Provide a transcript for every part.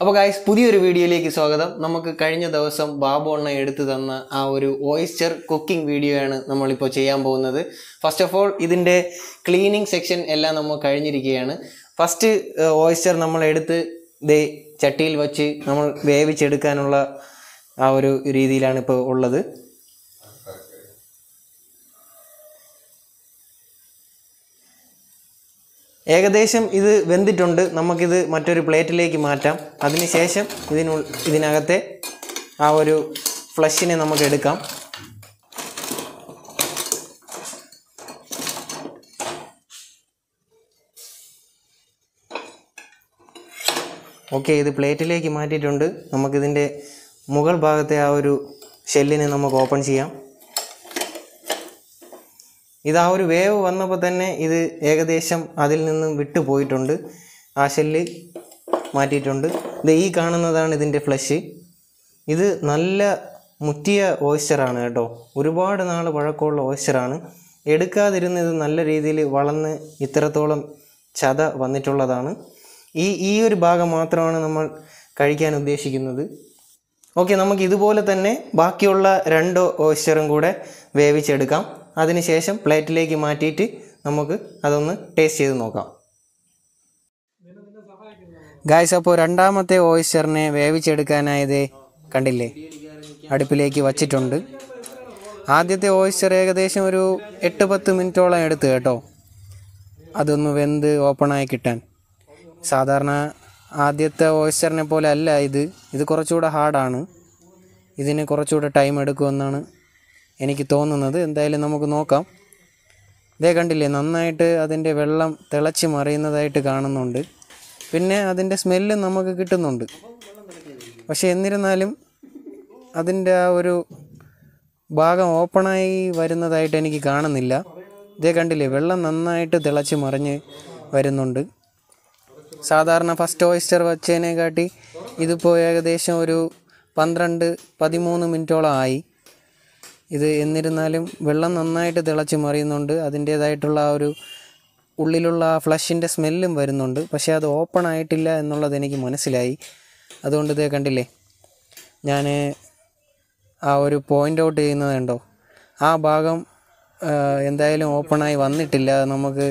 അപ്പോൾ ഗായ്സ് പുതിയൊരു വീഡിയോയിലേക്ക് സ്വാഗതം. നമുക്ക് കഴിഞ്ഞ ദിവസം ബാബു അണ്ണ എടുത്തു തന്ന ആ ഒരു ഓയിസ്റ്റർ കുക്കിംഗ് വീഡിയോയാണ് നമ്മളിപ്പോൾ ചെയ്യാൻ പോകുന്നത്. ഫസ്റ്റ് ഓഫ് ഓൾ ഇതിന്റെ ക്ലീനിങ് സെക്ഷൻ എല്ലാം നമ്മൾ കഴിഞ്ഞിരിക്കുകയാണ്. ഫസ്റ്റ് ഓയിസ്റ്റർ നമ്മൾ എടുത്ത് ദേ ചട്ടിയിൽ വച്ച് നമ്മൾ വേവിച്ചെടുക്കാനുള്ള ആ ഒരു രീതിയിലാണ് ഇപ്പോൾ ഉള്ളത്. ഏകദേശം ഇത് വെന്തിട്ടുണ്ട്. നമുക്കിത് മറ്റൊരു പ്ലേറ്റിലേക്ക് മാറ്റാം. അതിനുശേഷം ഇതിനു ഇതിനകത്തെ ആ ഒരു ഫ്ലഷിനെ നമുക്ക് എടുക്കാം. ഓക്കെ ഇത് പ്ലേറ്റിലേക്ക് മാറ്റിയിട്ടുണ്ട്. നമുക്കിതിന്റെ മുകൾ ഭാഗത്തെ ആ ഒരു ഷെല്ലിനെ നമുക്ക് ഓപ്പൺ ചെയ്യാം. ഇത് ആ ഒരു വേവ് വന്നപ്പോൾ തന്നെ ഇത് ഏകദേശം അതിൽ നിന്നും വിട്ടു പോയിട്ടുണ്ട്. ആ ഷെല്ല് മാറ്റിയിട്ടുണ്ട്. ഇത് ഈ കാണുന്നതാണ് ഇതിന്റെ ഫ്ലഷ് ഇത് നല്ല മുറ്റിയ ഓയ്സ്ചറാണ് കേട്ടോ. ഒരുപാട് നാൾ പഴക്കമുള്ള ഓയ്സ്ചറാണ് എടുക്കാതിരുന്ന് ഇത് നല്ല രീതിയിൽ വളർന്ന് ഇത്രത്തോളം ചത വന്നിട്ടുള്ളതാണ്. ഈ ഈ ഒരു ഭാഗം മാത്രമാണ് നമ്മൾ കഴിക്കാൻ ഉദ്ദേശിക്കുന്നത്. ഓക്കെ നമുക്ക് ഇതുപോലെ തന്നെ ബാക്കിയുള്ള രണ്ട് ഓയിസ്റ്ററും കൂടെ വേവിച്ചെടുക്കാം. അതിനുശേഷം പ്ലേറ്റിലേക്ക് മാറ്റിയിട്ട് നമുക്ക് അതൊന്ന് ടേസ്റ്റ് ചെയ്ത് നോക്കാം. ഗായ്സ് അപ്പോൾ രണ്ടാമത്തെ ഓയിസ്റ്ററിനെ വേവിച്ചെടുക്കാനായത് കണ്ടില്ലേ? അടുപ്പിലേക്ക് വച്ചിട്ടുണ്ട്. ആദ്യത്തെ ഓയിസ്റ്റർ ഏകദേശം ഒരു എട്ട് പത്ത് മിനിറ്റോളം എടുത്ത് കേട്ടോ. അതൊന്ന് വെന്ത് ഓപ്പണായി കിട്ടാൻ. സാധാരണ ആദ്യത്തെ ഓയിസ്റ്ററിനെ പോലെ അല്ല ഇത്. ഇത് കുറച്ചുകൂടെ ഹാർഡാണ് ഇതിന് കുറച്ചുകൂടെ ടൈം എടുക്കുമെന്നാണ് എനിക്ക് തോന്നുന്നത് എന്തായാലും നമുക്ക് നോക്കാം. ഇതേ കണ്ടില്ലേ നന്നായിട്ട് അതിന്റെ വെള്ളം തിളച്ച് മറിയുന്നതായിട്ട് കാണുന്നുണ്ട്. പിന്നെ അതിന്റെ സ്മെല്ലും നമുക്ക് കിട്ടുന്നുണ്ട്. പക്ഷേ എന്നിരുന്നാലും അതിന്റെ ആ ഒരു ഭാഗം ഓപ്പണായി വരുന്നതായിട്ട് എനിക്ക് കാണുന്നില്ല. ഇതേ കണ്ടില്ലേ വെള്ളം നന്നായിട്ട് തിളച്ച് മറിഞ്ഞ് വരുന്നുണ്ട്. സാധാരണ ഫസ്റ്റ് ഓയിസ്റ്റർ വച്ചതിനെക്കാട്ടി ഇതിപ്പോൾ ഏകദേശം ഒരു പന്ത്രണ്ട് പതിമൂന്ന് മിനിറ്റോളം ആയി. ഇത് എന്നിരുന്നാലും വെള്ളം നന്നായിട്ട് തിളച്ച് മറിയുന്നുണ്ട്. അതിന്റേതായിട്ടുള്ള ആ ഒരു ഉള്ളിലുള്ള ആ ഫ്ലഷിന്റെ സ്മെല്ലും വരുന്നുണ്ട്. പക്ഷേ അത് ഓപ്പൺ ആയിട്ടില്ല എന്നുള്ളത് എനിക്ക് മനസ്സിലായി. അതുകൊണ്ട് ഇതേ കണ്ടില്ലേ? ഞാൻ ആ ഒരു പോയിന്റ് ഔട്ട് ചെയ്യുന്നത് കണ്ടോ? ആ ഭാഗം എന്തായാലും ഓപ്പണായി വന്നിട്ടില്ല. നമുക്ക്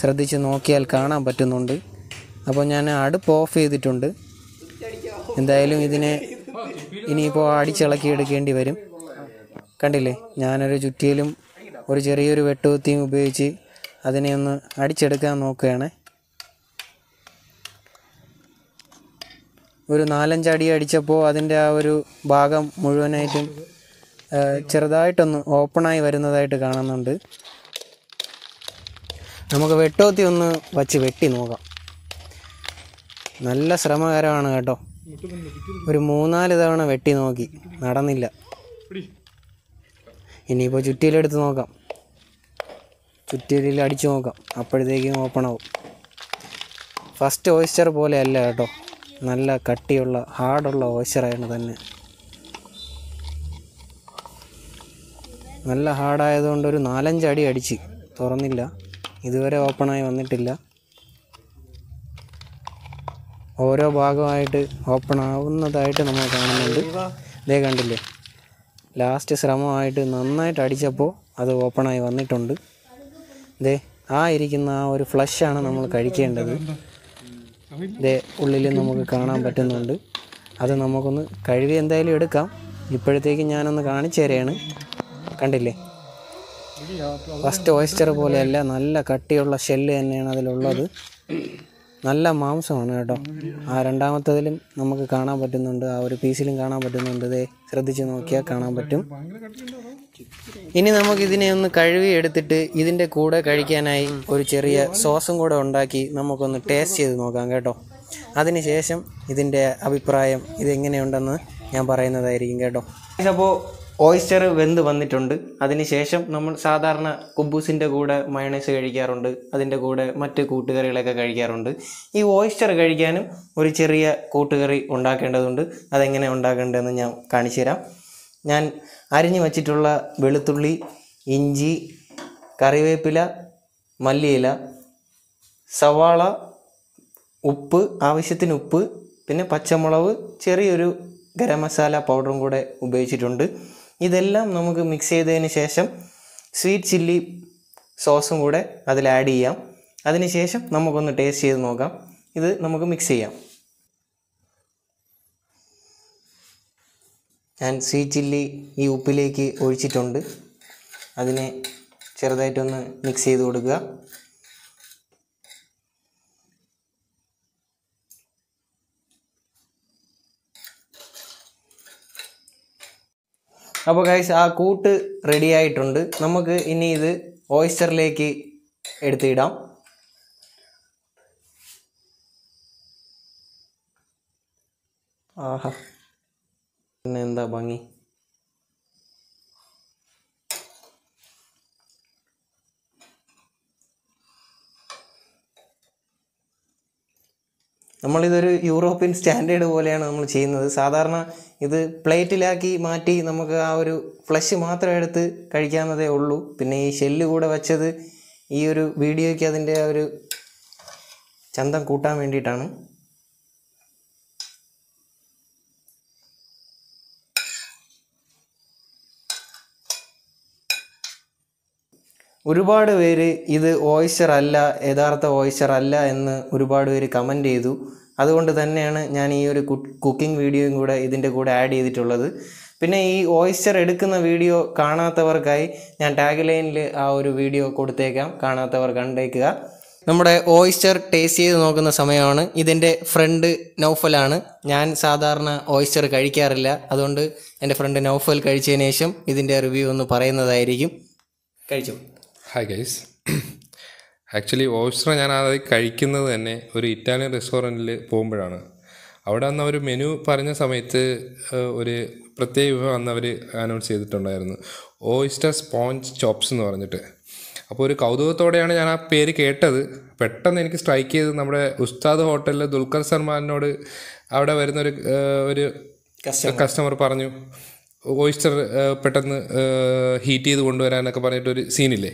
ശ്രദ്ധിച്ച് നോക്കിയാൽ കാണാൻ പറ്റുന്നുണ്ട്. അപ്പോൾ ഞാൻ അടുപ്പ് ഓഫ് ചെയ്തിട്ടുണ്ട്. എന്തായാലും ഇതിനെ ഇനിയിപ്പോൾ അടിച്ചിളക്കി എടുക്കേണ്ടി വരും. കണ്ടില്ലേ? ഞാനൊരു ചുറ്റിയിലും ഒരു ചെറിയൊരു വെട്ടുകുത്തിയും ഉപയോഗിച്ച് അതിനെ ഒന്ന് അടിച്ചെടുക്കാൻ നോക്കുകയാണ്. ഒരു നാലഞ്ചടി അടിച്ചപ്പോൾ അതിന്റെ ആ ഒരു ഭാഗം മുഴുവനായിട്ടും ചെറുതായിട്ടൊന്ന് ഓപ്പണായി വരുന്നതായിട്ട് കാണുന്നുണ്ട്. നമുക്ക് വെട്ടോത്തി ഒന്ന് വച്ച് വെട്ടി നോക്കാം. നല്ല ശ്രമകരമാണ് കേട്ടോ. ഒരു മൂന്നാൽ തവണ വെട്ടി നോക്കി. നടന്നില്ല. ഇനിയിപ്പോൾ ചുറ്റിയിലെടുത്ത് നോക്കാം. ചുറ്റിയിൽ അടിച്ച് നോക്കാം. അപ്പോഴത്തേക്കും ഓപ്പൺ ആവും. ഫസ്റ്റ് ഓയിസ്റ്റർ പോലെ അല്ല കേട്ടോ. നല്ല കട്ടിയുള്ള ഹാർഡുള്ള ഓയിസ്റ്ററാണ് തന്നെ. നല്ല ഹാർഡായതുകൊണ്ട് ഒരു നാലഞ്ച് അടി അടിച്ച്. തുറന്നില്ല. ഇതുവരെ ഓപ്പണായി വന്നിട്ടില്ല. ഓരോ ഭാഗമായിട്ട് ഓപ്പൺ ആവുന്നതായിട്ട് നമ്മൾ കാണുന്നുണ്ട്. ഇതേ കണ്ടില്ലേ? ലാസ്റ്റ് ശ്രമമായിട്ട് നന്നായിട്ട് അടിച്ചപ്പോൾ അത് ഓപ്പണായി വന്നിട്ടുണ്ട്. ദേ ആ ഇരിക്കുന്ന ആ ഒരു ഫ്ലഷാണ് നമ്മൾ കഴിക്കേണ്ടത്. ദേ ഉള്ളിൽ നമുക്ക് കാണാൻ പറ്റുന്നുണ്ട്. അത് നമുക്കൊന്ന് കഴുകി എന്തായാലും എടുക്കാം. ഇപ്പോഴത്തേക്ക് ഞാനൊന്ന് കാണിച്ചു തരാണ്. കണ്ടില്ലേ? ഫസ്റ്റ് ഓയിസ്റ്റർ പോലെയല്ല നല്ല കട്ടിയുള്ള ഷെല്ല് തന്നെയാണ് അതിലുള്ളത്. നല്ല മാംസമാണ് കേട്ടോ. ആ രണ്ടാമത്തതിലും നമുക്ക് കാണാൻ പറ്റുന്നുണ്ട്. ആ ഒരു പീസിലും കാണാൻ പറ്റുന്നുണ്ട്. ഇതേ ശ്രദ്ധിച്ച് നോക്കിയാൽ കാണാൻ പറ്റും. ഇനി നമുക്ക് ഇതിനെ ഒന്ന് കഴുകി എടുത്തിട്ട് ഇതിന്റെ കൂടെ കഴിക്കാനായി ഒരു ചെറിയ സോസും കൂടെ ഉണ്ടാക്കി നമുക്കൊന്ന് ടേസ്റ്റ് ചെയ്ത് നോക്കാം കേട്ടോ. അതിനുശേഷം ഇതിന്റെ അഭിപ്രായം ഇതെങ്ങനെയുണ്ടെന്ന് ഞാൻ പറയുന്നതായിരിക്കും കേട്ടോ. അപ്പോൾ ഓയിസ്റ്റർ വെന്ത് വന്നിട്ടുണ്ട്. അതിനുശേഷം നമ്മൾ സാധാരണ കുബൂസിന്റെ കൂടെ മയണൈസ് കഴിക്കാറുണ്ട്. അതിന്റെ കൂടെ മറ്റ് കൂട്ടുകറികളൊക്കെ കഴിക്കാറുണ്ട്. ഈ ഓയിസ്റ്റർ കഴിക്കാനും ഒരു ചെറിയ കൂട്ടുകറി ഉണ്ടാക്കേണ്ടതുണ്ട്. അതെങ്ങനെ ഉണ്ടാക്കേണ്ടതെന്ന് ഞാൻ കാണിച്ചു തരാം. ഞാൻ അരിഞ്ഞു വച്ചിട്ടുള്ള വെളുത്തുള്ളി ഇഞ്ചി കറിവേപ്പില മല്ലിയില സവാള ഉപ്പ് ആവശ്യത്തിന് ഉപ്പ് പിന്നെ പച്ചമുളക് ചെറിയൊരു ഗരം മസാല പൗഡറും കൂടെ ഉപയോഗിച്ചിട്ടുണ്ട്. ഇതെല്ലാം നമുക്ക് മിക്സ് ചെയ്തതിന് ശേഷം സ്വീറ്റ് ചില്ലി സോസും കൂടെ അതിൽ ആഡ് ചെയ്യാം. അതിനുശേഷം നമുക്കൊന്ന് ടേസ്റ്റ് ചെയ്ത് നോക്കാം. ഇത് നമുക്ക് മിക്സ് ചെയ്യാം. ഞാൻ സ്വീറ്റ് ചില്ലി ഈ ഉപ്പിലേക്ക് ഒഴിച്ചിട്ടുണ്ട്. അതിനെ ചെറുതായിട്ടൊന്ന് മിക്സ് ചെയ്ത് കൊടുക്കുക. അപ്പോൾ ഗൈസ് ആ കൂട്ട് റെഡി ആയിട്ടുണ്ട്. നമുക്ക് ഇനി ഇത് ഓയിസ്റ്ററിലേക്ക് എടുത്തിടാം. ആഹാ. പിന്നെ എന്താ ഭംഗി? നമ്മളിതൊരു യൂറോപ്യൻ സ്റ്റാൻഡേർഡ് പോലെയാണ് നമ്മൾ ചെയ്യുന്നത്. സാധാരണ ഇത് പ്ലേറ്റിലാക്കി മാറ്റി നമുക്ക് ആ ഒരു ഫ്ലഷ് മാത്രം എടുത്ത് കഴിക്കാവുന്നതേ ഉള്ളൂ. പിന്നെ ഈ ഷെല്ല് കൂടെ വെച്ചത് ഈ ഒരു വീഡിയോയ്ക്ക് അതിന്റെ ഒരു ചന്തം കൂട്ടാൻ വേണ്ടിയിട്ടാണ്. ഒരുപാട് പേര് ഇത് ഓയിസ്റ്റർ അല്ല യഥാർത്ഥ ഓയിസ്റ്റർ അല്ല എന്ന് ഒരുപാട് പേര് കമന്റ് ചെയ്തു. അതുകൊണ്ട് തന്നെയാണ് ഞാൻ ഈ ഒരു കുക്കിംഗ് വീഡിയോയും കൂടെ ഇതിന്റെ കൂടെ ആഡ് ചെയ്തിട്ടുള്ളത്. പിന്നെ ഈ ഓയിസ്റ്റർ എടുക്കുന്ന വീഡിയോ കാണാത്തവർക്കായി ഞാൻ ടാഗ് ലൈനിൽ ആ ഒരു വീഡിയോ കൊടുത്തേക്കാം. കാണാത്തവർ കണ്ടേക്കുക. നമ്മുടെ ഓയിസ്റ്റർ ടേസ്റ്റ് ചെയ്ത് നോക്കുന്ന സമയമാണ്. ഇതിന്റെ ഫ്രണ്ട് നൗഫലാണ് ഞാൻ സാധാരണ ഓയിസ്റ്റർ കഴിക്കാറില്ല. അതുകൊണ്ട് എന്റെ ഫ്രണ്ട് നൗഫൽ കഴിച്ചതിന് ശേഷം ഇതിന്റെ റിവ്യൂ ഒന്ന് പറയുന്നതായിരിക്കും. കഴിച്ചു? ഹായ് ഗൈസ് ആക്ച്വലി ഓയിസ്റ്റർ ഞാൻ ആദ്യം കഴിക്കുന്നത് തന്നെ ഒരു ഇറ്റാലിയൻ റെസ്റ്റോറന്റിൽ പോകുമ്പോഴാണ്. അവിടെ അന്ന് അവർ മെനു പറഞ്ഞ സമയത്ത് ഒരു പ്രത്യേക വിഭവം അന്ന് അവർ അനൗൺസ് ചെയ്തിട്ടുണ്ടായിരുന്നു. ഓയിസ്റ്റർ സ്പോഞ്ച് ചോപ്സ് എന്ന് പറഞ്ഞിട്ട്. അപ്പോൾ ഒരു കൗതുകത്തോടെയാണ് ഞാൻ ആ പേര് കേട്ടത്. പെട്ടെന്ന് എനിക്ക് സ്ട്രൈക്ക് ചെയ്ത് നമ്മുടെ ഉസ്താദ് ഹോട്ടലിൽ ദുൽഖർ സൽമാനോട് അവിടെ വരുന്നൊരു ഒരു കസ്റ്റമർ പറഞ്ഞു. ഓയിസ്റ്റർ പെട്ടെന്ന് ഹീറ്റ് ചെയ്ത് കൊണ്ടുവരാനൊക്കെ പറഞ്ഞിട്ടൊരു സീനില്ലേ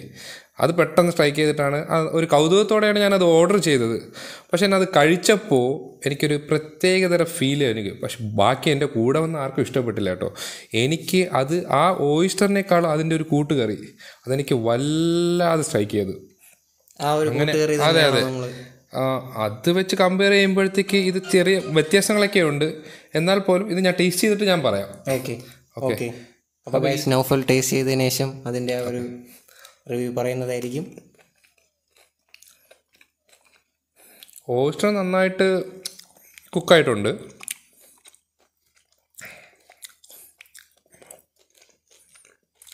അത് പെട്ടെന്ന് സ്ട്രൈക്ക് ചെയ്തിട്ടാണ് ഒരു കൗതുകത്തോടെയാണ് ഞാനത് ഓർഡർ ചെയ്തത്. പക്ഷെ അത് കഴിച്ചപ്പോൾ എനിക്കൊരു പ്രത്യേകതര ഫീൽ എനിക്ക് പക്ഷെ ബാക്കി എന്റെ കൂടെ വന്ന ആർക്കും ഇഷ്ടപ്പെട്ടില്ല കേട്ടോ. എനിക്ക് അത് ആ ഓയിസ്റ്ററിനേക്കാളും അതിന്റെ ഒരു കൂട്ടുകറി അതെനിക്ക് വല്ലാതെ സ്ട്രൈക്ക് ചെയ്തു. അങ്ങനെ അതെ അതെ. അത് വെച്ച് കമ്പയർ ചെയ്യുമ്പോഴത്തേക്ക് ഇത് ചെറിയ വ്യത്യാസങ്ങളൊക്കെ ഉണ്ട് എന്നാൽ പോലും ഇത് ഞാൻ ടേസ്റ്റ് ചെയ്തിട്ട് ഞാൻ പറയാം. ഓക്കെ ഓക്കെ അപ്പോൾ ഗൈസ് നൗഫൽ ടേസ്റ്റ് ചെയ്തതിന് ശേഷം അതിന്റെ ഒരു റിവ്യൂ പറയുന്നതായിരിക്കും. ഓസ്റ്റർ നന്നായിട്ട് കുക്കായിട്ടുണ്ട്.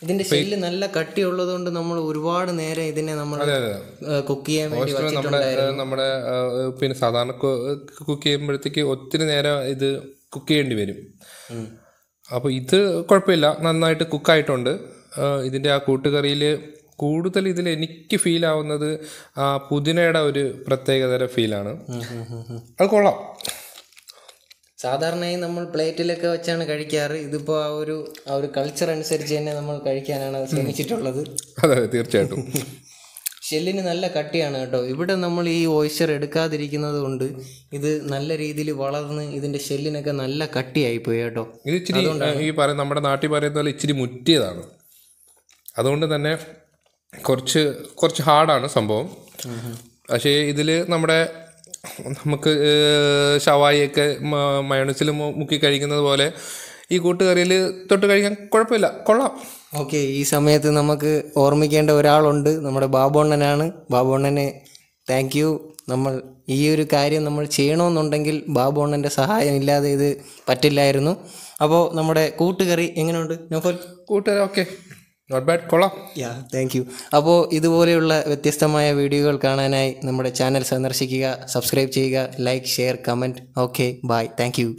ഇതിന്റെ ഷെല്ല് നല്ല കട്ടിയുള്ളത് കൊണ്ട് നമ്മൾ ഒരുപാട് നേരം ഇതിനെ നമ്മൾ അതെ അതെ. കുക്ക് ചെയ്യാൻ വേണ്ടി നമ്മുടെ പിന്നെ സാധാരണ കുക്ക് ചെയ്യുമ്പോഴത്തേക്ക് ഒത്തിരി നേരം ഇത് കുക്ക് ചെയ്യേണ്ടി വരും. അപ്പോൾ ഇത് കുഴപ്പമില്ല. നന്നായിട്ട് കുക്കായിട്ടുണ്ട് ഇതിന്റെ ആ കൂട്ടുകറിയിൽ കൂടുതൽ ഇതിൽ എനിക്ക് ഫീൽ ആവുന്നത് ആ പുതിനയുടെ ഒരു പ്രത്യേകതര ഫീലാണ് അത് കൊള്ളാം. സാധാരണയായി നമ്മൾ പ്ലേറ്റിലൊക്കെ വെച്ചാണ് കഴിക്കാറ്. ഇതിപ്പോൾ ആ ഒരു ആ ഒരു കൾച്ചർ അനുസരിച്ച് തന്നെ നമ്മൾ കഴിക്കാനാണ് ശ്രമിച്ചിട്ടുള്ളത്. അതെ തീർച്ചയായിട്ടും. ഷെല്ലിന് നല്ല കട്ടിയാണ് കേട്ടോ. ഇവിടെ നമ്മൾ ഈ ഓയിസ്ചർ എടുക്കാതിരിക്കുന്നത് കൊണ്ട് ഇത് നല്ല രീതിയിൽ വളർന്ന് ഇതിന്റെ ഷെല്ലിനൊക്കെ നല്ല കട്ടിയായി പോയി കേട്ടോ. ഇത് ഇച്ചിരി ഈ പറയുന്ന നമ്മുടെ നാട്ടിൽ പറയുന്ന പോലെ ഇച്ചിരി മുറ്റിയതാണ്. അതുകൊണ്ട് തന്നെ കുറച്ച് കുറച്ച് ഹാർഡാണ് സംഭവം. പക്ഷേ ഇതിൽ നമ്മുടെ നമുക്ക് ഷവായിയൊക്കെ മയണസിൽ മുക്കി കഴിക്കുന്നത് പോലെ ഈ കൂട്ടുകറിയിൽ തൊട്ട് കഴിക്കാൻ കുഴപ്പമില്ല. കൊള്ളാം. ഓക്കെ ഈ സമയത്ത് നമുക്ക് ഓർമ്മിക്കേണ്ട ഒരാളുണ്ട്. നമ്മുടെ ബാബുണ്ണനാണ്. ബാബുണ്ണനെ താങ്ക് യു നമ്മൾ ഈ ഒരു കാര്യം നമ്മൾ ചെയ്യണമെന്നുണ്ടെങ്കിൽ ബാബുണ്ണന്റെ സഹായം ഇല്ലാതെ ഇത് പറ്റില്ലായിരുന്നു. അപ്പോൾ നമ്മുടെ കൂട്ടുകറി എങ്ങനെയുണ്ട്? നോഫൽ? കൂട്ടുകാരെ ഓക്കെ നോട്ട് ബാഡ് കൊള്ളാം. യാ താങ്ക് യു അപ്പോൾ ഇതുപോലെയുള്ള വ്യത്യസ്തമായ വീഡിയോകൾ കാണാനായി നമ്മുടെ ചാനൽ സന്ദർശിക്കുക സബ്സ്ക്രൈബ് ചെയ്യുക like share comment okay bye thank you